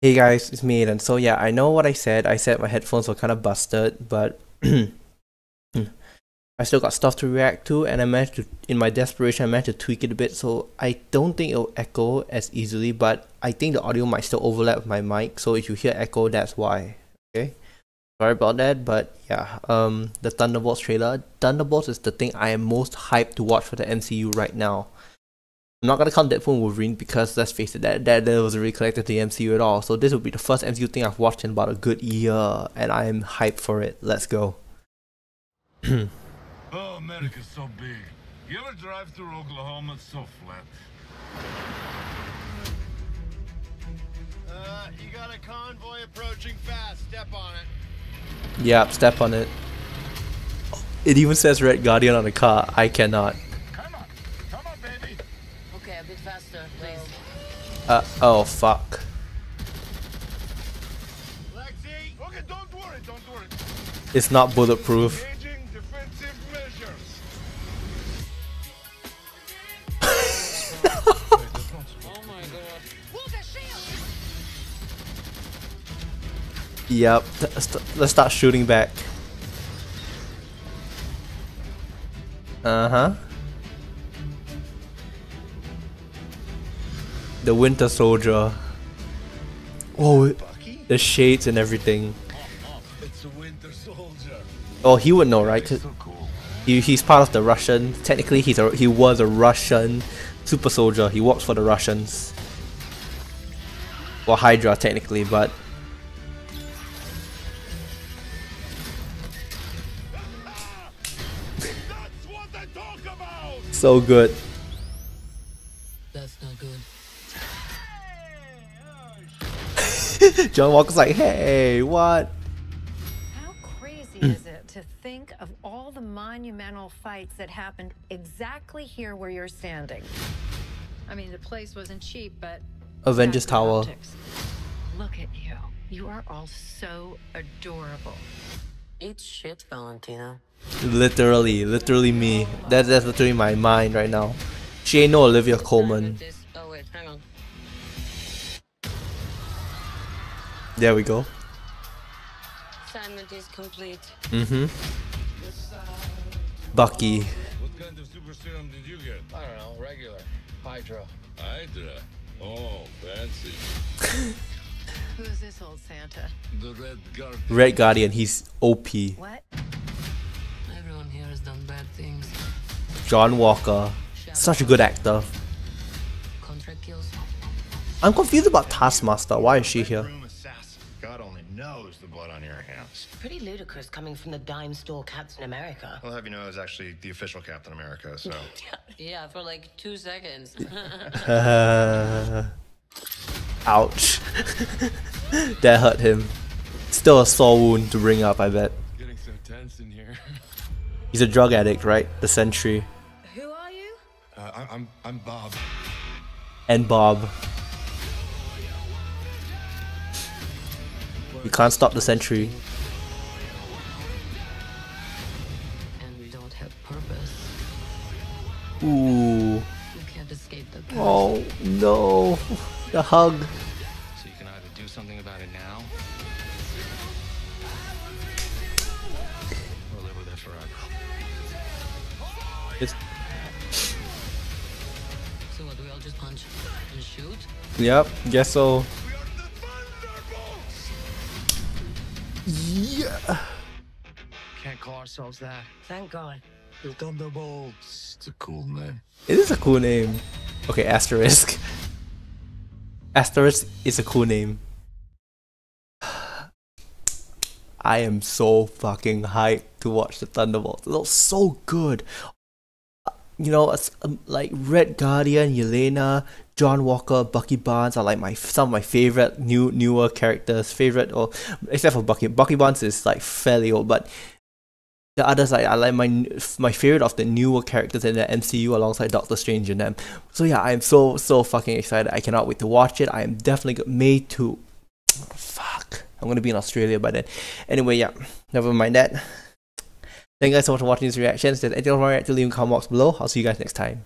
Hey guys, it's me Aidan. So yeah, I know what I said. I said my headphones were kind of busted, but I still got stuff to react to, and I managed to, in my desperation, I managed to tweak it a bit. So I don't think it'll echo as easily, but I think the audio might still overlap with my mic. So if you hear echo, that's why. Okay, sorry about that. But yeah, um, the Thunderbolts trailer. Thunderbolts is the thing I am most hyped to watch for the MCU right now. I'm not gonna count Deadpool and Wolverine because let's face it, that that, that was really connected to the MCU at all. So this will be the first MCU thing I've watched in about a good year, and I am hyped for it. Let's go. oh, America's so big. You ever drive through Oklahoma? It's so flat. Uh, you got a convoy approaching fast. Step on it. Yep, step on it. It even says Red Guardian on the car. I cannot. Come on. Come on, baby. Okay, a bit faster, please. Uh oh fuck. Okay, don't worry, don't worry. It's not bulletproof. Yep. Let's start shooting back. Uh The Winter Soldier. Oh, the shades and everything. It's a Winter Soldier. Oh, he would know, right? He, he's part of the Russian. Technically, he's a he was a Russian super soldier. He works for the Russians. Well, Hydra technically, but That's what I talk about. so good. John Walker's like, hey, what? How crazy mm. is it to think of all the monumental fights that happened exactly here where you're standing? I mean, the place wasn't cheap, but. Avengers Tower. optics. Look at you. You are all so adorable. Eat shit, Valentina. Literally, literally me. That, that's literally my mind right now. She ain't no Olivia Colman. There we go. Assignment is complete. Mm-hmm. Bucky. What kind of super serum did you get? I don't know, regular. Hydra. Hydra. Oh, fancy. Who's this old Santa? The Red Guard. Red Guardian, he's OP. What? Everyone here has done bad things. John Walker. Such a good actor. Contract kills. I'm confused about Taskmaster. Why is she here? Knows the blood on your hands. Pretty ludicrous coming from the dime store Captain America. I'll have you know I was actually the official Captain America, so. yeah, for like two seconds. Uh, ouch. that hurt him. Still a sore wound to bring up, I bet. Getting so tense in here. He's a drug addict, right? The sentry. Who are you? Uh, I- I'm I'm Bob. And Bob. You can't stop the sentry. and we don't have purpose. Ooh. You can't escape the past. Oh no. The hug. So you can either do something about it now or live with it forever. It's, So what, do we all just punch and shoot? yep, guess so. Can't call ourselves that. Thank God. The Thunderbolts. It's a cool name. It is a cool name. Okay, asterisk. Asterisk is a cool name. I am so fucking hyped to watch the Thunderbolts. It looks so good. You know, it's, um, like Red Guardian, Yelena, John Walker, Bucky Barnes are like my some of my favorite new newer characters. Favorite or except for Bucky. Bucky Barnes is like fairly old, but the others like I like my my favorite of the newer characters in the MCU alongside Doctor Strange and them. So yeah, I'm so so fucking excited. I cannot wait to watch it. I am definitely made to. Fuck, I'm gonna be in Australia by then. Anyway, yeah, never mind that. Thank you guys so much for watching these reactions. If there's anything else to leave in comment box below. I'll see you guys next time.